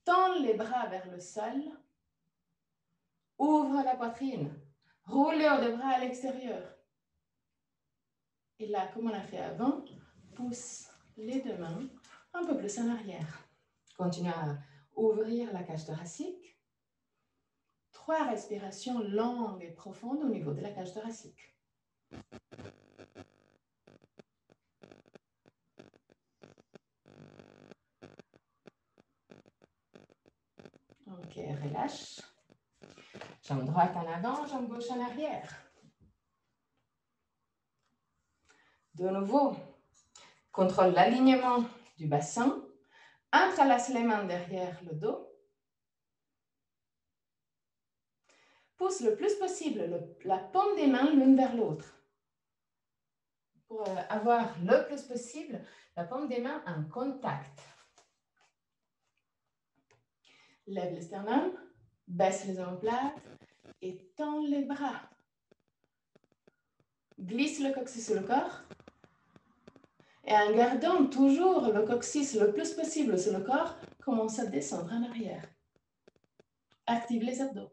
Tends les bras vers le sol. Ouvre la poitrine. Roule les bras à l'extérieur. Et là, comme on a fait avant, pousse les deux mains un peu plus en arrière. Continue à ouvrir la cage thoracique. Trois respirations longues et profondes au niveau de la cage thoracique. Ok, relâche. Jambe droite en avant, jambe gauche en arrière. De nouveau, contrôle l'alignement du bassin. Entrelace les mains derrière le dos. Pousse le plus possible la paume des mains l'une vers l'autre. Pour euh, avoir le plus possible la paume des mains en contact. Lève le sternum, baisse les omoplates et tends les bras. Glisse le coccyx sur le corps. Et en gardant toujours le coccyx le plus possible sur le corps, commence à descendre en arrière. Active les abdos.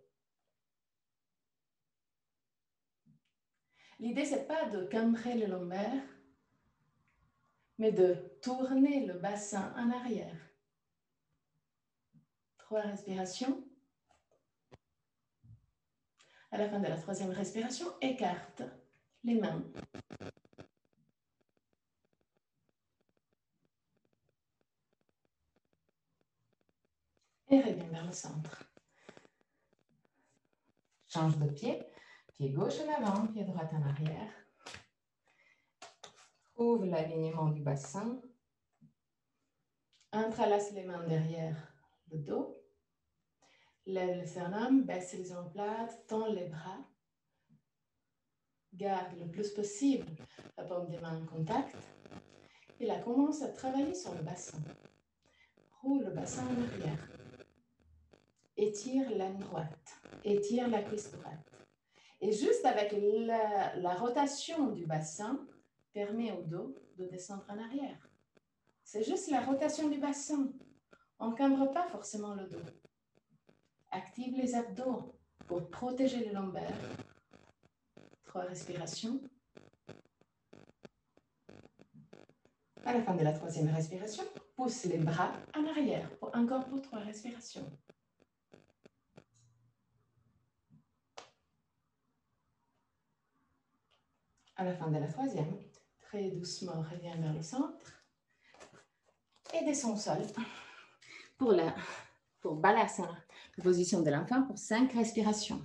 L'idée, ce n'est pas de cambrer le lombaire, mais de tourner le bassin en arrière. Trois respirations. À la fin de la troisième respiration, écarte les mains. Et reviens vers le centre. Change de pied. Pied gauche en avant, pied droit en arrière. Trouve l'alignement du bassin. Entrelace les mains derrière le dos. Lève le sternum, baisse les omoplates, tend les bras. Garde le plus possible la paume des mains en contact. Et là, commence à travailler sur le bassin. Roule le bassin en arrière. Étire l'aine droite. Étire la cuisse droite. Et juste avec la, la rotation du bassin, permet au dos de descendre en arrière. C'est juste la rotation du bassin. On ne cambre pas forcément le dos. Active les abdos pour protéger les lombaires. Trois respirations. À la fin de la troisième respiration, pousse les bras en arrière, pour, encore pour trois respirations. À la fin de la troisième, très doucement, reviens vers le centre et descends au sol pour, la, pour position de l'enfant pour cinq respirations.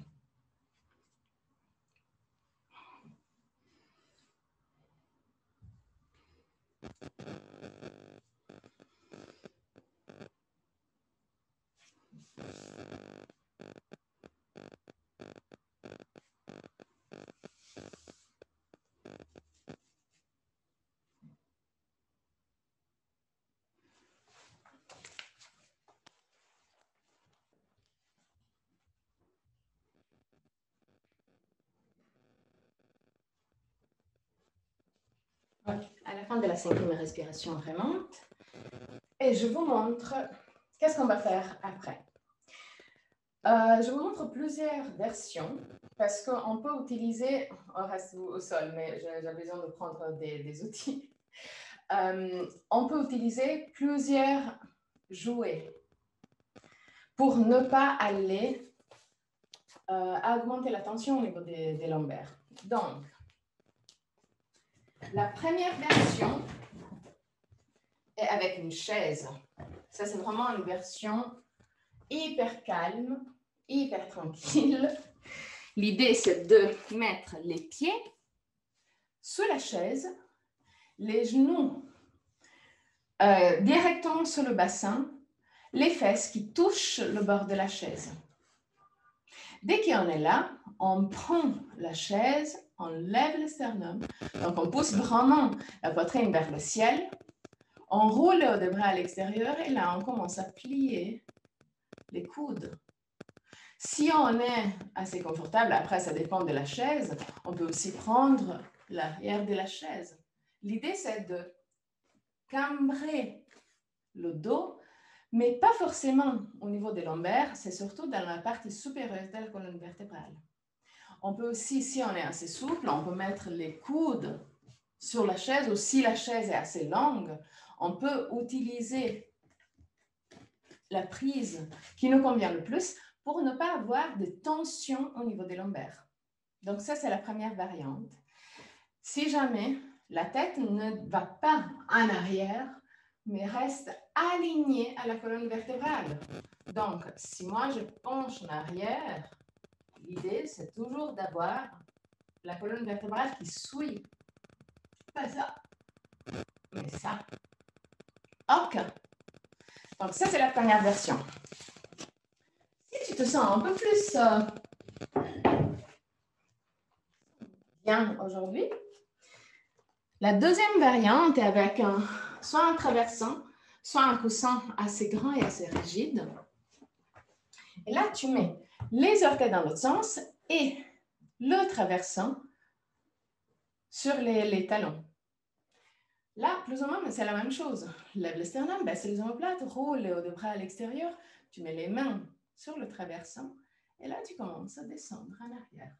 À la de la cinquième respiration, on remonte. Et je vous montre qu'est-ce qu'on va faire après. Euh, je vous montre plusieurs versions parce qu'on peut utiliser, on reste au sol, mais j'ai besoin de prendre des, outils. Euh, on peut utiliser plusieurs jouets pour ne pas aller euh, augmenter la tension au niveau des, des lombaires. Donc, la première version est avec une chaise. Ça, c'est vraiment une version hyper calme, hyper tranquille. L'idée, c'est de mettre les pieds sous la chaise, les genoux euh, directement sur le bassin, les fesses qui touchent le bord de la chaise. Dès qu'on est là, on prend la chaise on lève le sternum. Donc, on pousse vraiment la poitrine vers le ciel. On roule les bras à l'extérieur et là, on commence à plier les coudes. Si on est assez confortable, après, ça dépend de la chaise, on peut aussi prendre l'arrière de la chaise. L'idée, c'est de cambrer le dos, mais pas forcément au niveau des lombaires, c'est surtout dans la partie supérieure de la colonne vertébrale. On peut aussi, si on est assez souple, on peut mettre les coudes sur la chaise ou si la chaise est assez longue, on peut utiliser la prise qui nous convient le plus pour ne pas avoir de tension au niveau des lombaires. Donc ça, c'est la première variante. Si jamais la tête ne va pas en arrière, mais reste alignée à la colonne vertébrale. Donc, si moi je penche en arrière, l'idée, c'est toujours d'avoir la colonne vertébrale qui suit. Pas ça, mais ça. OK. Donc, ça, c'est la première version. Si tu te sens un peu plus euh, bien aujourd'hui, la deuxième variante est avec soit un traversant, soit un coussin assez grand et assez rigide. Et là, tu mets les orteils dans l'autre sens et le traversant sur les, talons. Là, plus ou moins, c'est la même chose. Lève le sternum, baisse les omoplates, roule les hauts de bras à l'extérieur. Tu mets les mains sur le traversant et là, tu commences à descendre en arrière.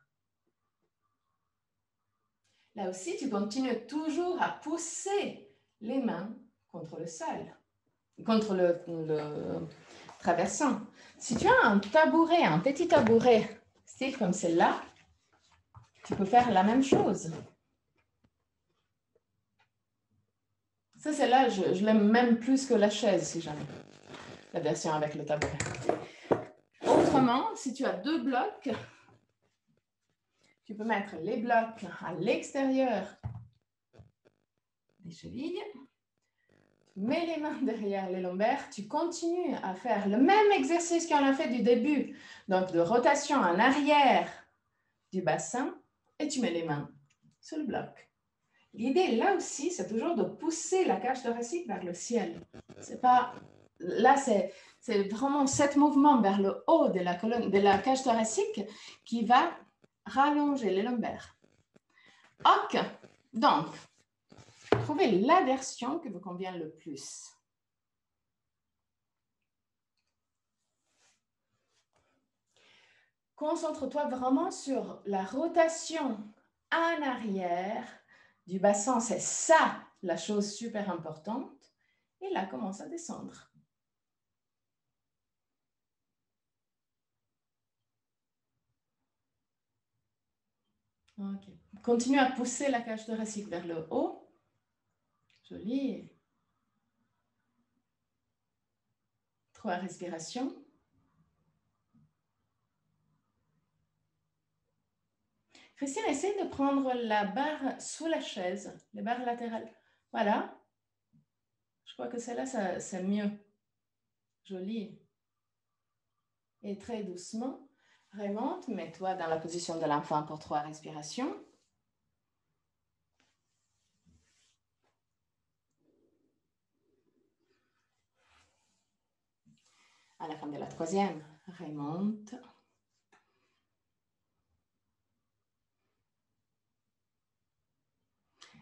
Là aussi, tu continues toujours à pousser les mains contre le sol, contre le traversant. Si tu as un tabouret, un petit tabouret, style comme celle-là, tu peux faire la même chose. Ça, celle-là, je, l'aime même plus que la chaise, si jamais. La version avec le tabouret. Autrement, si tu as deux blocs, tu peux mettre les blocs à l'extérieur les chevilles. Mets les mains derrière les lombaires. Tu continues à faire le même exercice qu'on a fait du début. Donc, de rotation en arrière du bassin. Et tu mets les mains sur le bloc. L'idée, là aussi, c'est toujours de pousser la cage thoracique vers le ciel. Pas... Là, c'est, c'est vraiment cet mouvement vers le haut de la, colonne, de la cage thoracique qui va rallonger les lombaires. Ok, donc, trouvez la version qui vous convient le plus. Concentre-toi vraiment sur la rotation en arrière du bassin. C'est ça la chose super importante. Et là, commence à descendre. Continue à pousser la cage thoracique vers le haut. Joli. Trois respirations. Christine, essaye de prendre la barre sous la chaise, les barres latérales. Voilà. Je crois que celle-là, c'est mieux. Joli. Et très doucement, remonte, mets-toi dans la position de l'enfant pour trois respirations. À la fin de la troisième, remonte.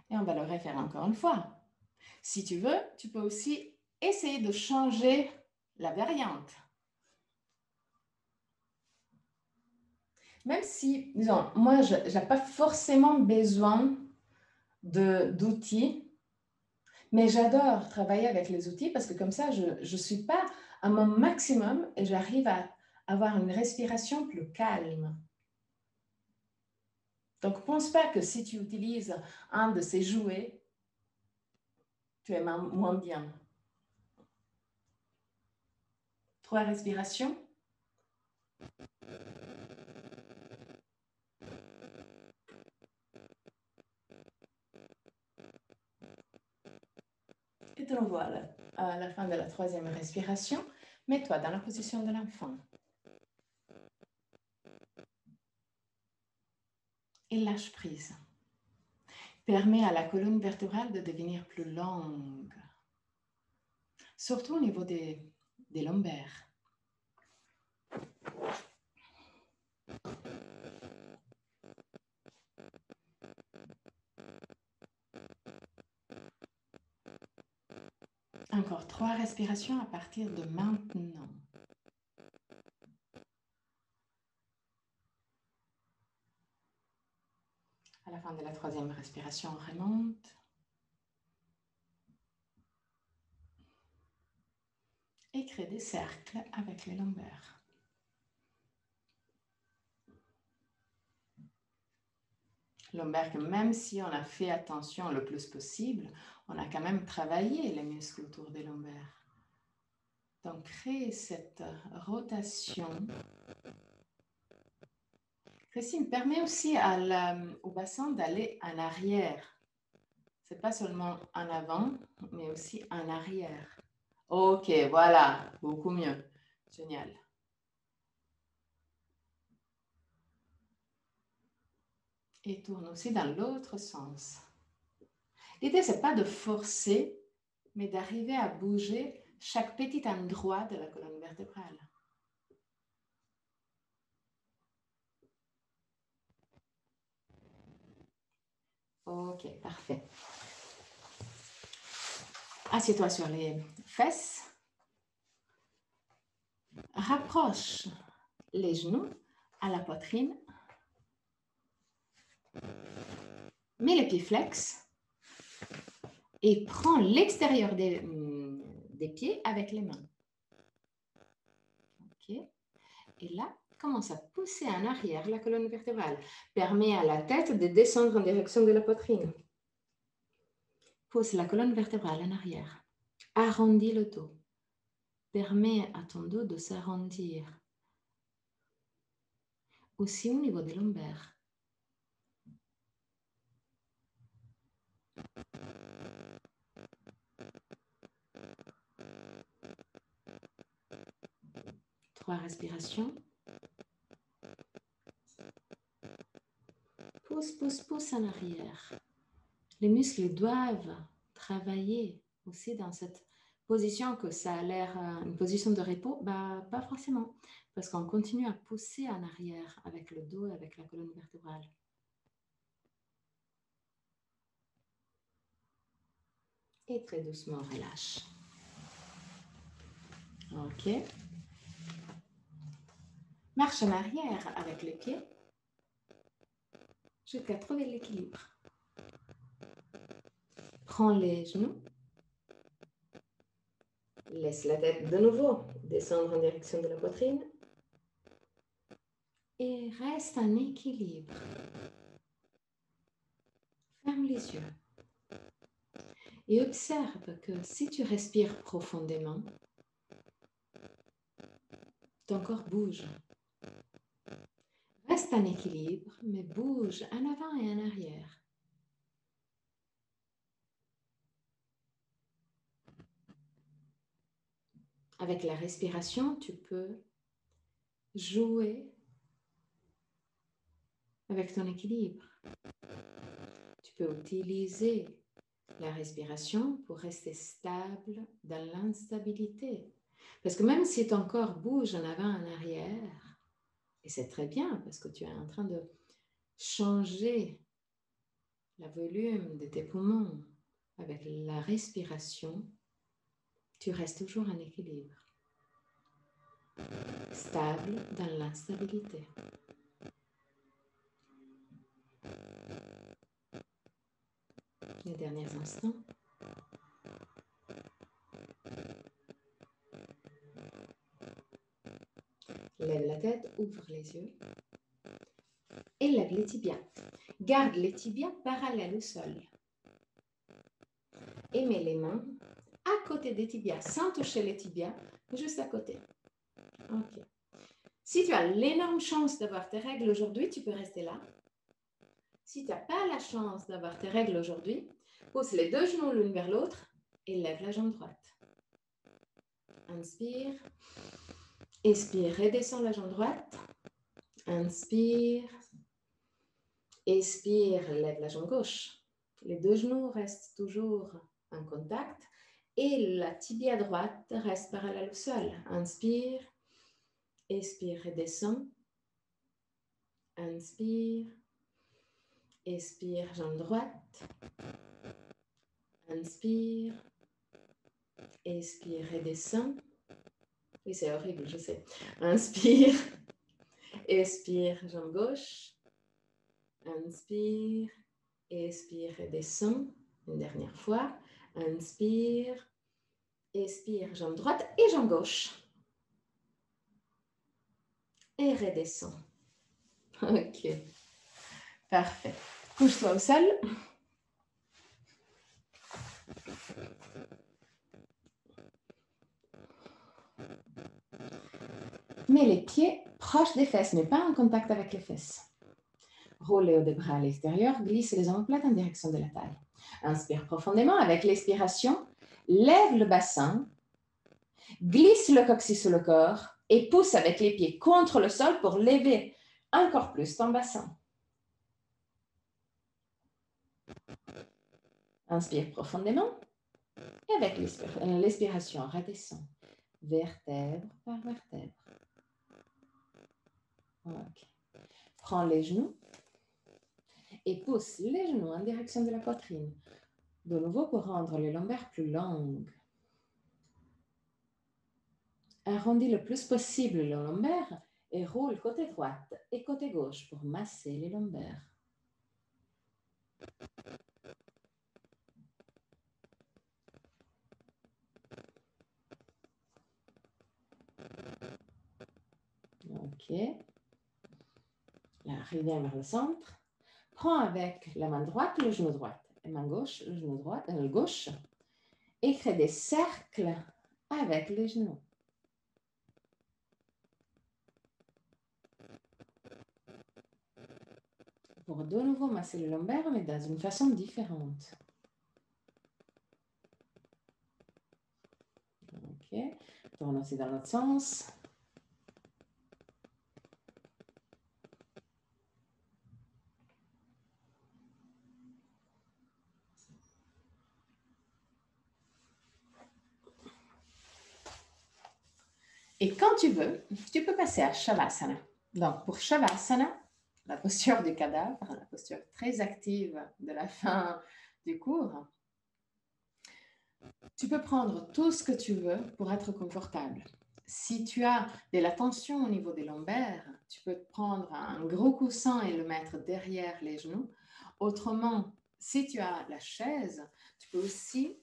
Et on va le refaire encore une fois. Si tu veux, tu peux aussi essayer de changer la variante. Même si, disons, moi, je n'ai pas forcément besoin d'outils, mais j'adore travailler avec les outils parce que comme ça, je ne suis pas à mon maximum et j'arrive à avoir une respiration plus calme. Donc, pense pas que si tu utilises un de ces jouets, tu es moins bien. Trois respirations. Et te à la fin de la troisième respiration. Mets-toi dans la position de l'enfant. et lâche prise. Permet à la colonne vertébrale de devenir plus longue, surtout au niveau des, des lombaires. Trois respirations à partir de maintenant. À la fin de la troisième respiration, on remonte. Et crée des cercles avec les lombaires. Lombaire que même si on a fait attention le plus possible, on a quand même travaillé les muscles autour des lombaires. Donc, créer cette rotation Christine, permet aussi au bassin d'aller en arrière. Ce n'est pas seulement en avant, mais aussi en arrière. Ok, voilà, beaucoup mieux. Génial. Et tourne aussi dans l'autre sens. L'idée, ce n'est pas de forcer, mais d'arriver à bouger chaque petit endroit de la colonne vertébrale. Ok, parfait. Assieds-toi sur les fesses. Rapproche les genoux à la poitrine. Mets les pieds flex et prends l'extérieur des, des pieds avec les mains. Et là, commence à pousser en arrière la colonne vertébrale. Permet à la tête de descendre en direction de la poitrine. Pousse la colonne vertébrale en arrière. Arrondis le dos. Permet à ton dos de s'arrondir. Aussi au niveau des lombaires. Trois respirations. Pousse, pousse, pousse en arrière. Les muscles doivent travailler aussi dans cette position que ça a l'air euh, une position de repos. Bah, pas forcément, parce qu'on continue à pousser en arrière avec le dos et avec la colonne vertébrale. Et très doucement, relâche. OK. Marche en arrière avec les pieds jusqu'à trouver l'équilibre. Prends les genoux. Laisse la tête de nouveau descendre en direction de la poitrine. Et reste en équilibre. Ferme les yeux. Et observe que si tu respires profondément, ton corps bouge. Reste en équilibre, mais bouge en avant et en arrière. Avec la respiration, tu peux jouer avec ton équilibre. Tu peux utiliser la respiration pour rester stable dans l'instabilité. Parce que même si ton corps bouge en avant, en arrière, et c'est très bien parce que tu es en train de changer la volume de tes poumons avec la respiration, tu restes toujours en équilibre, stable dans l'instabilité. Les derniers instants. Lève la tête, ouvre les yeux. Élève les tibias. Garde les tibias parallèles au sol. Et mets les mains à côté des tibias, sans toucher les tibias, juste à côté. Ok. Si tu as l'énorme chance d'avoir tes règles aujourd'hui, tu peux rester là. Si tu n'as pas la chance d'avoir tes règles aujourd'hui, pousse les deux genoux l'une vers l'autre et lève la jambe droite. Inspire. Expire, redescends la jambe droite. Inspire. Expire, lève la jambe gauche. Les deux genoux restent toujours en contact et la tibia droite reste parallèle au sol. Inspire. Expire, redescends. Inspire. Expire, jambe droite. Inspire. Expire, redescends. Oui, c'est horrible, je sais. Inspire. Expire, jambe gauche. Inspire. Expire, redescends. Une dernière fois. Inspire. Expire, jambe droite et jambe gauche. Et redescends. Ok. Parfait. Couche-toi au sol. Mets les pieds proches des fesses, mais pas en contact avec les fesses. Roule les bras à l'extérieur, glisse les omoplates en direction de la taille. Inspire profondément avec l'expiration, lève le bassin, glisse le coccyx sous le corps et pousse avec les pieds contre le sol pour lever encore plus ton bassin. Inspire profondément et avec l'expiration, redescend vertèbre par vertèbre. Prends les genoux et pousse les genoux en direction de la poitrine. De nouveau pour rendre les lombaires plus longues. Arrondis le plus possible le lombaire et roule côté droite et côté gauche pour masser les lombaires. La revient vers le centre. Prends avec la main droite le genou droit et main gauche le genou droit, euh, gauche et crée des cercles avec les genoux. Pour de nouveau masser le lombaire, mais dans une façon différente. Ok, tourne aussi dans l'autre sens. Et quand tu veux, tu peux passer à Shavasana. Donc, pour Shavasana, la posture du cadavre, la posture très active de la fin du cours, tu peux prendre tout ce que tu veux pour être confortable. Si tu as de la tension au niveau des lombaires, tu peux prendre un gros coussin et le mettre derrière les genoux. Autrement, si tu as la chaise, tu peux aussi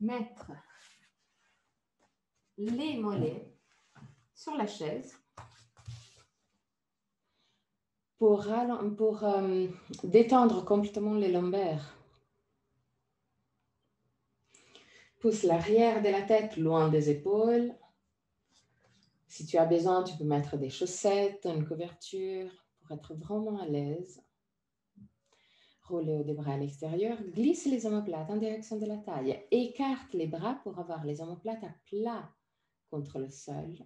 mettre les mollets sur la chaise pour, euh, détendre complètement les lombaires. Pousse l'arrière de la tête loin des épaules. Si tu as besoin, tu peux mettre des chaussettes, une couverture pour être vraiment à l'aise. Roule des bras à l'extérieur. Glisse les omoplates en direction de la taille. Écarte les bras pour avoir les omoplates à plat contre le sol.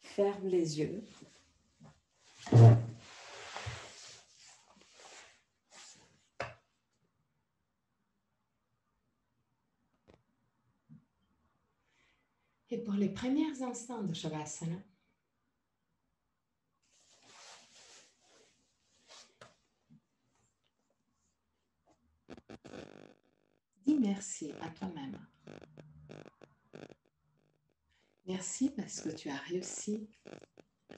Ferme les yeux. Et pour les premiers instants de Shavasana, dis merci à toi-même. Merci parce que tu as réussi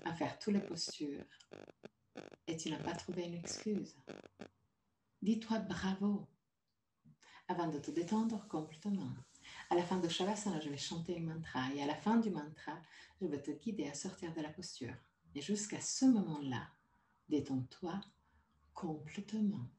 à faire toutes les postures et tu n'as pas trouvé une excuse. Dis-toi bravo avant de te détendre complètement. À la fin de Shavasana, je vais chanter un mantra et à la fin du mantra, je vais te guider à sortir de la posture. Et jusqu'à ce moment-là, détends-toi complètement.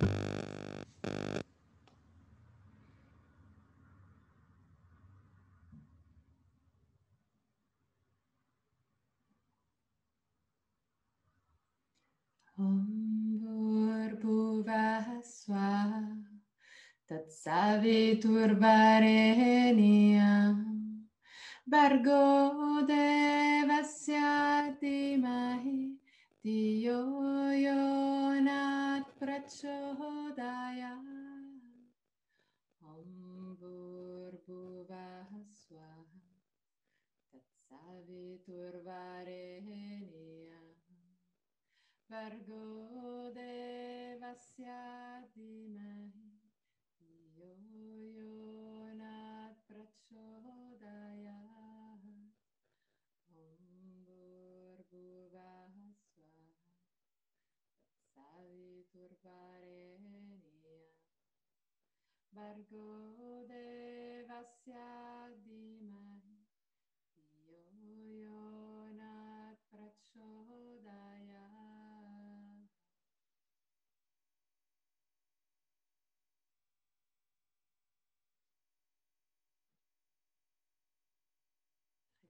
Om Bhurbhuva Swaha Tatsaviturvareniam Bargo Devasya Dimahi Diyo Yonam Prachodaya Om Burbhuva Swaha Tatsaviturvareniya Vargo Devasya Dimahi Saviturvarenyam Vargo Devasya Dhimahi Yo Yonat Prachodaya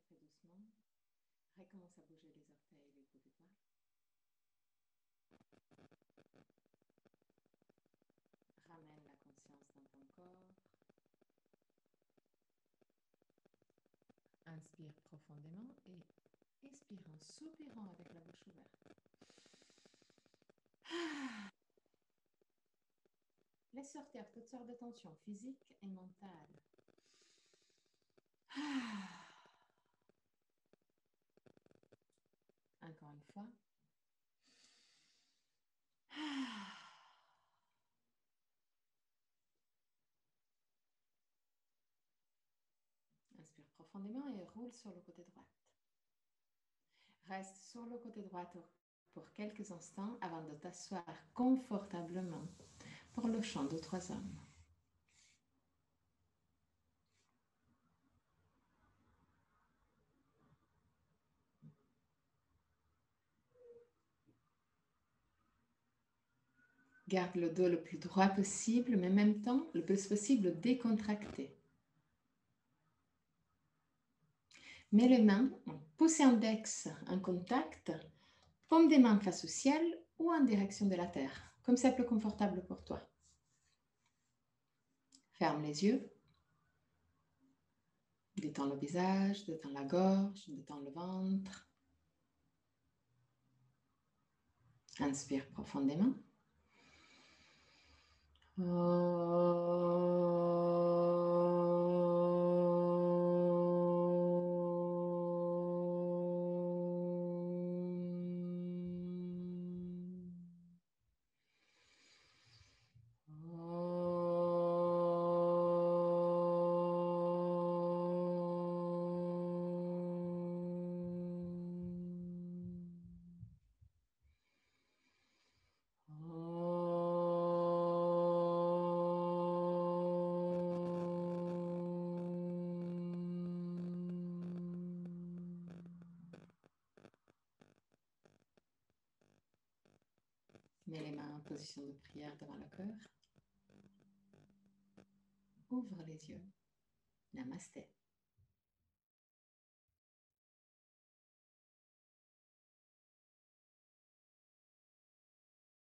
Très doucement. Recommence à bouger les orteils et les bouts du doigt. Ramène la conscience dans ton corps. Inspire profondément et expire en soupirant avec la bouche ouverte. Laisse sortir toutes sortes de tensions physiques et mentales. Encore une fois. Inspire et roule sur le côté droit. Reste sur le côté droit pour quelques instants avant de t'asseoir confortablement pour le chant de trois hommes. Garde le dos le plus droit possible, mais en même temps le plus possible décontracté. Mets les mains en pouce index en contact, paume des mains face au ciel ou en direction de la terre, comme c'est plus confortable pour toi. Ferme les yeux. Détends le visage, détends la gorge, détends le ventre. Inspire profondément. Mets